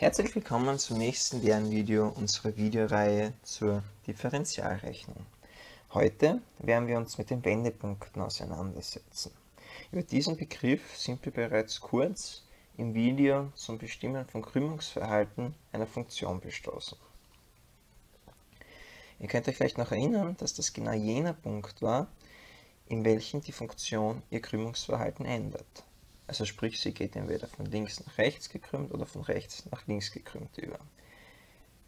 Herzlich willkommen zum nächsten Lernvideo unserer Videoreihe zur Differentialrechnung. Heute werden wir uns mit den Wendepunkten auseinandersetzen. Über diesen Begriff sind wir bereits kurz im Video zum Bestimmen von Krümmungsverhalten einer Funktion bestoßen. Ihr könnt euch vielleicht noch erinnern, dass das genau jener Punkt war, in welchem die Funktion ihr Krümmungsverhalten ändert. Also sprich, sie geht entweder von links nach rechts gekrümmt oder von rechts nach links gekrümmt über.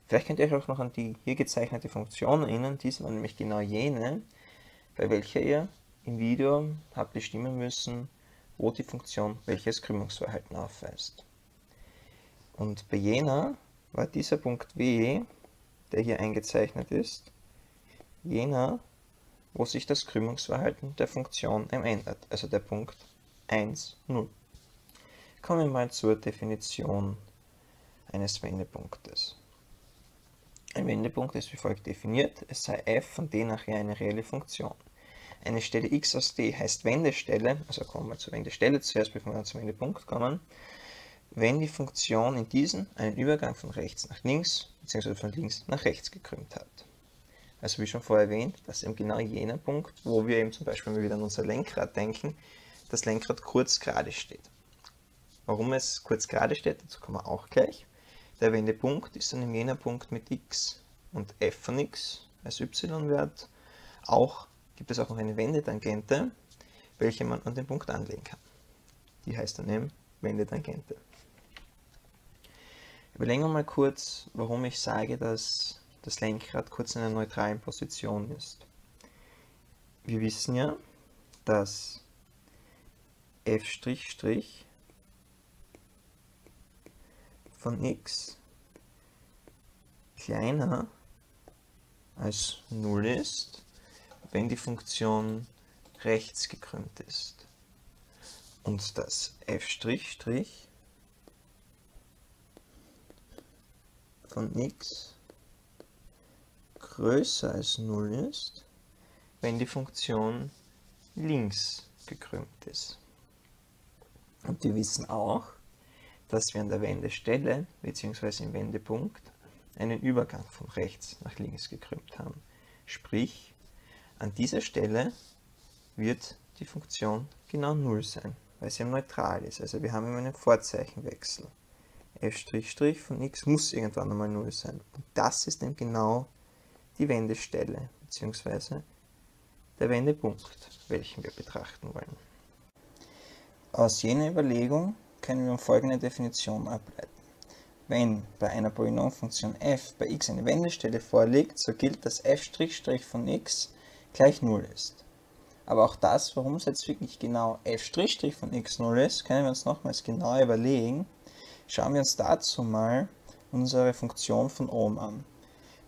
Vielleicht könnt ihr euch auch noch an die hier gezeichnete Funktion erinnern. Diese war nämlich genau jene, bei welcher ihr im Video habt bestimmen müssen, wo die Funktion welches Krümmungsverhalten aufweist. Und bei jener war dieser Punkt W, der hier eingezeichnet ist, jener, wo sich das Krümmungsverhalten der Funktion ändert, also der Punkt 1, 0. Kommen wir mal zur Definition eines Wendepunktes. Ein Wendepunkt ist wie folgt definiert, es sei f von d nachher eine reelle Funktion. Eine Stelle x aus d heißt Wendestelle, also kommen wir zur Wendestelle zuerst, bevor wir zum Wendepunkt kommen, wenn die Funktion in diesen einen Übergang von rechts nach links bzw. von links nach rechts gekrümmt hat. Also wie schon vorher erwähnt, das ist eben genau jener Punkt, wo wir eben zum Beispiel mal wieder an unser Lenkrad denken, das Lenkrad kurz gerade steht. Warum es kurz gerade steht, dazu kommen wir auch gleich. Der Wendepunkt ist dann jener Punkt mit x und f von x als y-Wert. Auch gibt es auch noch eine Wendetangente, welche man an den Punkt anlegen kann. Die heißt dann eben Wendetangente. Überlegen wir mal kurz, warum ich sage, dass das Lenkrad kurz in einer neutralen Position ist. Wir wissen ja, dass f' von x kleiner als 0 ist, wenn die Funktion rechts gekrümmt ist. Und das f' von x größer als 0 ist, wenn die Funktion links gekrümmt ist. Und wir wissen auch, dass wir an der Wendestelle bzw. im Wendepunkt einen Übergang von rechts nach links gekrümmt haben. Sprich, an dieser Stelle wird die Funktion genau 0 sein, weil sie neutral ist. Also wir haben immer einen Vorzeichenwechsel. f' von x muss irgendwann einmal 0 sein. Und das ist dann genau die Wendestelle bzw. der Wendepunkt, welchen wir betrachten wollen. Aus jener Überlegung können wir folgende Definition ableiten. Wenn bei einer Polynomfunktion f bei x eine Wendestelle vorliegt, so gilt, dass f' von x gleich 0 ist. Aber auch das, warum es jetzt wirklich genau f' von x 0 ist, können wir uns nochmals genau überlegen. Schauen wir uns dazu mal unsere Funktion von oben an.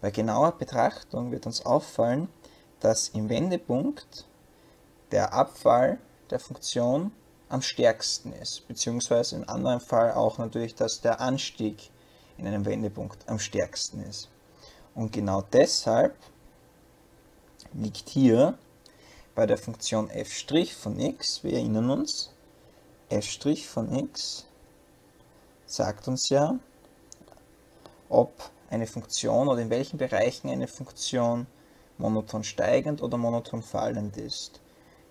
Bei genauer Betrachtung wird uns auffallen, dass im Wendepunkt der Abfall der Funktion am stärksten ist, beziehungsweise im anderen Fall auch natürlich, dass der Anstieg in einem Wendepunkt am stärksten ist. Und genau deshalb liegt hier bei der Funktion f' von x, wir erinnern uns, f' von x sagt uns ja, ob eine Funktion oder in welchen Bereichen eine Funktion monoton steigend oder monoton fallend ist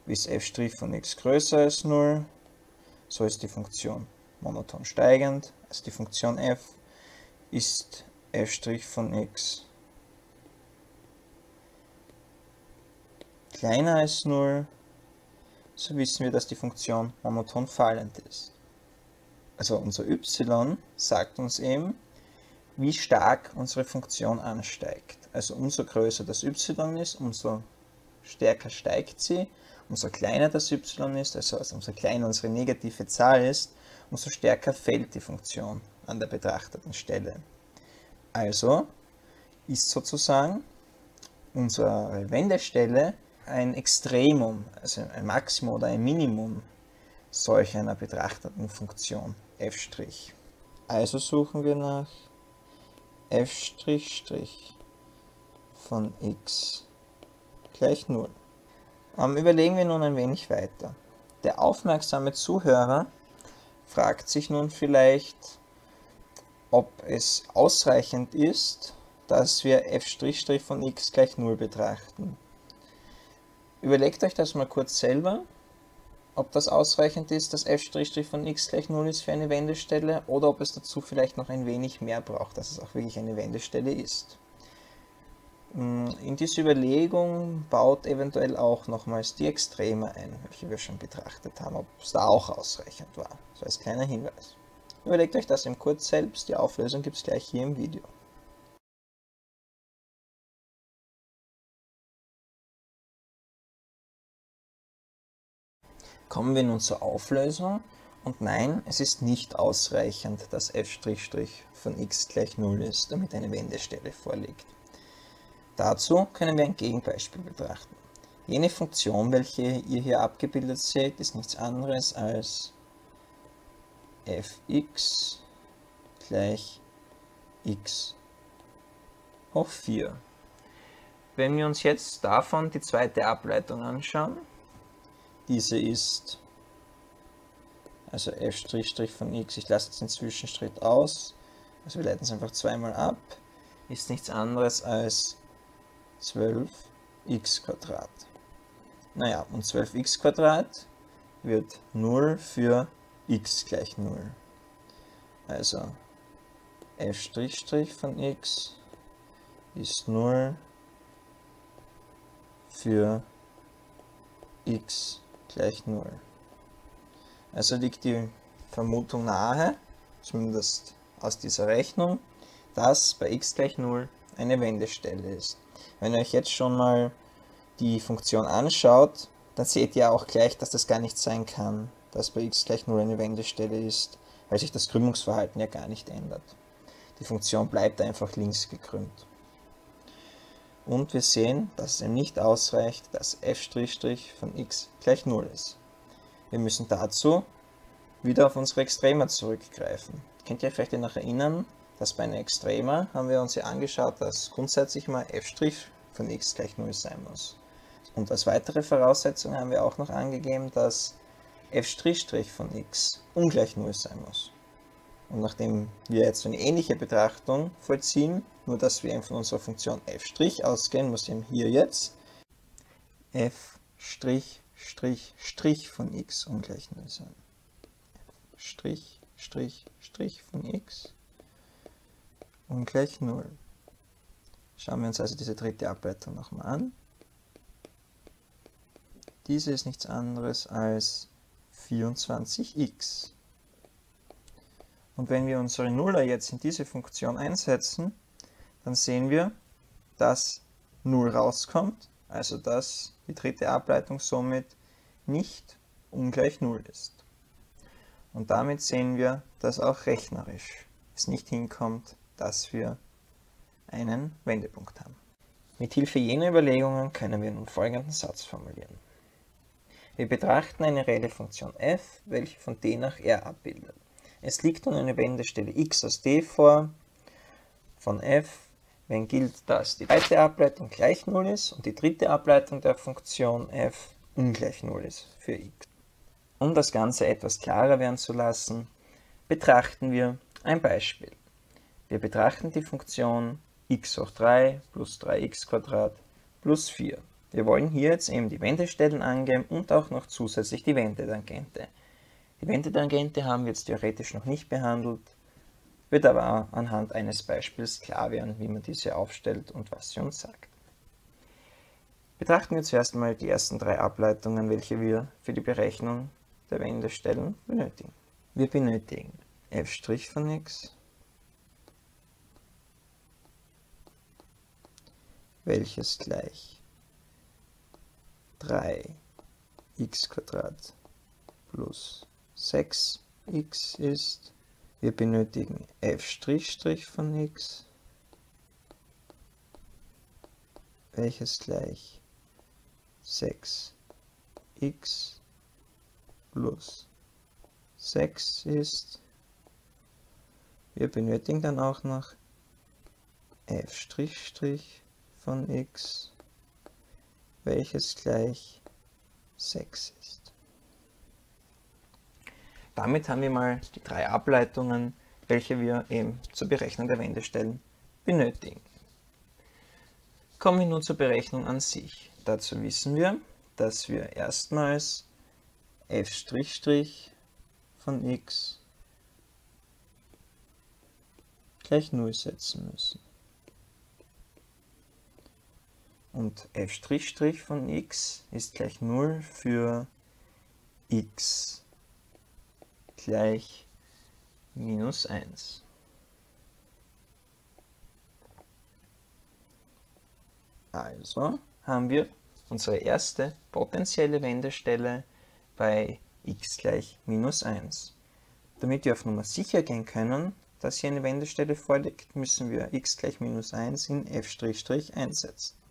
bis f' von x größer als 0, so ist die Funktion monoton steigend, also die Funktion f ist f' von x kleiner als 0, so wissen wir, dass die Funktion monoton fallend ist. Also unser y sagt uns eben, wie stark unsere Funktion ansteigt. Also umso größer das y ist, umso stärker steigt sie umso kleiner das y ist, also, also umso kleiner unsere negative Zahl ist, umso stärker fällt die Funktion an der betrachteten Stelle. Also ist sozusagen unsere Wendestelle ein Extremum, also ein Maximum oder ein Minimum solch einer betrachteten Funktion f'. Also suchen wir nach f' von x gleich 0. Ähm, überlegen wir nun ein wenig weiter. Der aufmerksame Zuhörer fragt sich nun vielleicht, ob es ausreichend ist, dass wir f' von x gleich 0 betrachten. Überlegt euch das mal kurz selber, ob das ausreichend ist, dass f' von x gleich 0 ist für eine Wendestelle oder ob es dazu vielleicht noch ein wenig mehr braucht, dass es auch wirklich eine Wendestelle ist. Mm, in diese Überlegung baut eventuell auch nochmals die Extreme ein, welche wir schon betrachtet haben, ob es da auch ausreichend war. So als kleiner Hinweis. Überlegt euch das im Kurz selbst, die Auflösung gibt es gleich hier im Video. Kommen wir nun zur Auflösung. Und nein, es ist nicht ausreichend, dass f' von x gleich 0 ist, damit eine Wendestelle vorliegt. Dazu können wir ein Gegenbeispiel betrachten. Jene Funktion, welche ihr hier abgebildet seht, ist nichts anderes als fx gleich x hoch 4. Wenn wir uns jetzt davon die zweite Ableitung anschauen, diese ist also f' von x, ich lasse jetzt den Zwischenschritt aus, also wir leiten es einfach zweimal ab, ist nichts anderes als 12x Quadrat. Naja, und 12x Quadrat wird 0 für x gleich 0. Also f' von x ist 0 für x gleich 0. Also liegt die Vermutung nahe, zumindest aus dieser Rechnung, dass bei x gleich 0 eine Wendestelle ist. Wenn ihr euch jetzt schon mal die Funktion anschaut, dann seht ihr auch gleich, dass das gar nicht sein kann, dass bei x gleich 0 eine Wendestelle ist, weil sich das Krümmungsverhalten ja gar nicht ändert. Die Funktion bleibt einfach links gekrümmt. Und wir sehen, dass es eben nicht ausreicht, dass f' von x gleich 0 ist. Wir müssen dazu wieder auf unsere Extrema zurückgreifen. Könnt ihr euch vielleicht noch erinnern, dass bei einer Extrema haben wir uns ja angeschaut, dass grundsätzlich mal f' von x gleich 0 sein muss. Und als weitere Voraussetzung haben wir auch noch angegeben, dass f' von x ungleich 0 sein muss. Und nachdem wir jetzt eine ähnliche Betrachtung vollziehen, nur dass wir von unserer Funktion f' ausgehen, muss eben hier jetzt f' von x ungleich 0 sein. Strich, Strich, Strich von x ungleich 0. Schauen wir uns also diese dritte Ableitung nochmal an. Diese ist nichts anderes als 24x. Und wenn wir unsere Nuller jetzt in diese Funktion einsetzen, dann sehen wir, dass 0 rauskommt, also dass die dritte Ableitung somit nicht ungleich 0 ist. Und damit sehen wir, dass auch rechnerisch es nicht hinkommt, dass wir einen Wendepunkt haben. Mit Hilfe jener Überlegungen können wir nun folgenden Satz formulieren. Wir betrachten eine reelle Funktion f, welche von d nach r abbildet. Es liegt nun eine Wendestelle x aus d vor von f, wenn gilt, dass die zweite Ableitung gleich 0 ist und die dritte Ableitung der Funktion f ungleich 0 ist für x. Um das Ganze etwas klarer werden zu lassen, betrachten wir ein Beispiel. Wir betrachten die Funktion x hoch 3 plus 3x plus 4. Wir wollen hier jetzt eben die Wendestellen angeben und auch noch zusätzlich die Wendetangente. Die Wendetangente haben wir jetzt theoretisch noch nicht behandelt, wird aber anhand eines Beispiels klar werden, wie man diese aufstellt und was sie uns sagt. Betrachten wir zuerst mal die ersten drei Ableitungen, welche wir für die Berechnung der Wendestellen benötigen. Wir benötigen f' von x, welches gleich 3x plus 6x ist. Wir benötigen f' von x, welches gleich 6x plus 6 ist. Wir benötigen dann auch noch f' von x, welches gleich 6 ist. Damit haben wir mal die drei Ableitungen, welche wir eben zur Berechnung der Wendestellen benötigen. Kommen wir nun zur Berechnung an sich. Dazu wissen wir, dass wir erstmals f' von x gleich 0 setzen müssen. Und f' von x ist gleich 0 für x gleich minus 1. Also haben wir unsere erste potenzielle Wendestelle bei x gleich minus 1. Damit wir auf Nummer sicher gehen können, dass hier eine Wendestelle vorliegt, müssen wir x gleich minus 1 in f' einsetzen.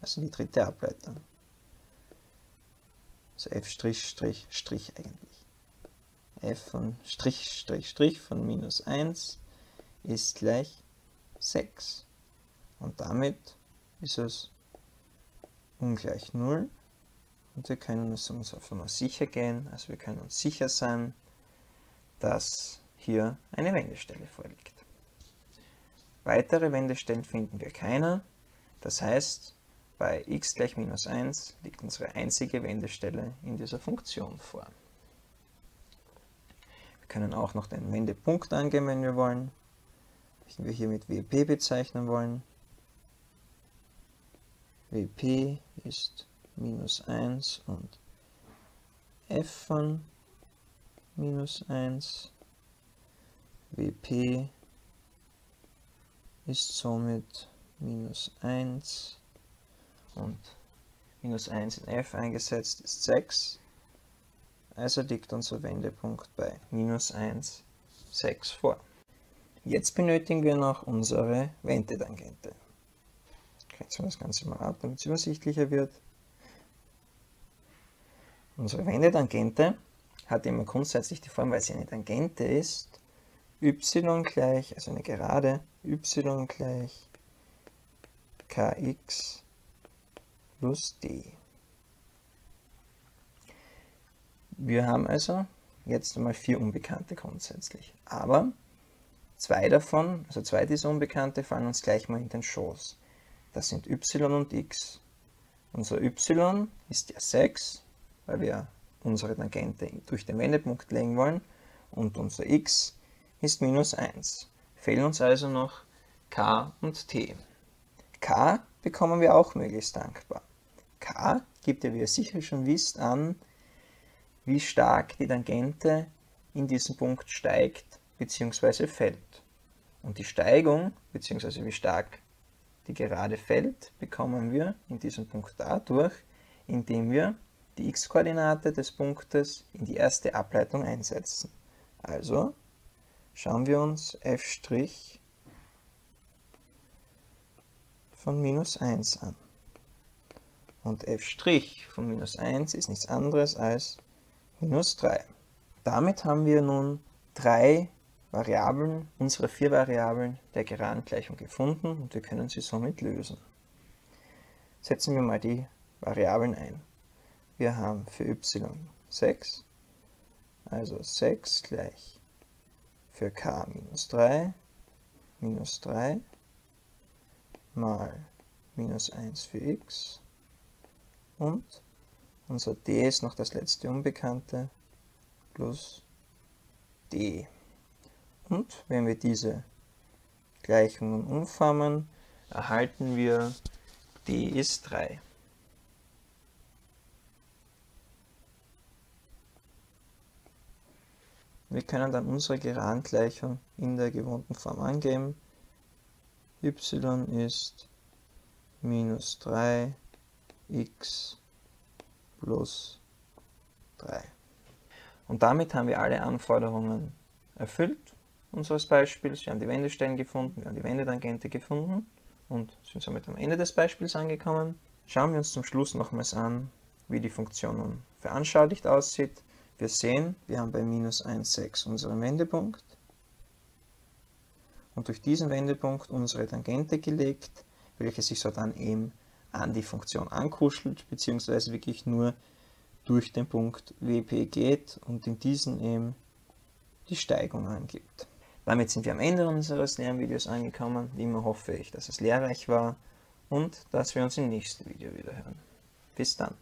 Also die dritte Ableitung. Also f' Strich eigentlich. f von Strich Strich Strich von minus 1 ist gleich 6. Und damit ist es ungleich 0. Und wir können uns auf Nummer sicher gehen, also wir können uns sicher sein, dass hier eine Wendestelle vorliegt. Weitere Wendestellen finden wir keine. Das heißt, bei x gleich minus 1 liegt unsere einzige Wendestelle in dieser Funktion vor. Wir können auch noch den Wendepunkt angeben, wenn wir wollen, welchen wir hier mit WP bezeichnen wollen. WP ist minus 1 und f von minus 1. WP ist somit minus 1 und minus 1 in f eingesetzt ist 6. Also liegt unser Wendepunkt bei minus 1, 6 vor. Jetzt benötigen wir noch unsere Wendetangente. Kürzen wir das Ganze mal ab, damit es übersichtlicher wird. Unsere Wendetangente hat immer grundsätzlich die Form, weil sie eine Tangente ist, y gleich, also eine Gerade, y gleich kx plus d. Wir haben also jetzt einmal vier Unbekannte grundsätzlich. Aber zwei davon, also zwei dieser Unbekannte, fallen uns gleich mal in den Schoß. Das sind y und x. Unser y ist ja 6, weil wir unsere Tangente durch den Wendepunkt legen wollen. Und unser x ist minus 1. Fehlen uns also noch k und t. k bekommen wir auch möglichst dankbar. Gibt ja, wie ihr sicher schon wisst, an, wie stark die Tangente in diesem Punkt steigt bzw. fällt. Und die Steigung bzw. wie stark die Gerade fällt, bekommen wir in diesem Punkt dadurch, indem wir die x-Koordinate des Punktes in die erste Ableitung einsetzen. Also schauen wir uns f' von minus 1 an. Und f' von minus 1 ist nichts anderes als minus 3. Damit haben wir nun drei Variablen, unsere vier Variablen der geraden Gleichung gefunden und wir können sie somit lösen. Setzen wir mal die Variablen ein. Wir haben für y 6, also 6 gleich für k minus 3, minus 3 mal minus 1 für x und unser d ist noch das letzte Unbekannte plus d. Und wenn wir diese Gleichungen umformen, erhalten wir d ist 3. Wir können dann unsere Geraden-Gleichung in der gewohnten Form angeben. y ist minus 3 x plus 3. Und damit haben wir alle Anforderungen erfüllt unseres Beispiels. Wir haben die Wendestellen gefunden, wir haben die Wendetangente gefunden und sind somit am Ende des Beispiels angekommen. Schauen wir uns zum Schluss nochmals an, wie die Funktion nun veranschaulicht aussieht. Wir sehen, wir haben bei minus 1, 6 unseren Wendepunkt und durch diesen Wendepunkt unsere Tangente gelegt, welche sich so dann eben an die Funktion ankuschelt, beziehungsweise wirklich nur durch den Punkt WP geht und in diesen eben die Steigung angibt. Damit sind wir am Ende unseres Lernvideos angekommen. Wie immer hoffe ich, dass es lehrreich war und dass wir uns im nächsten Video wieder hören. Bis dann.